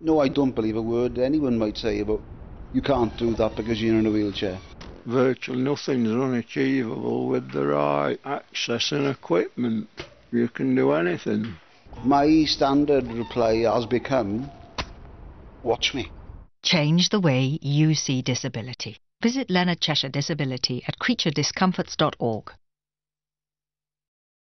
No, I don't believe a word anyone might say about you can't do that because you're in a wheelchair. Virtually nothing is unachievable with the right access and equipment. You can do anything. My standard reply has become, watch me. Change the way you see disability. Visit Leonard Cheshire Disability at creaturediscomforts.org.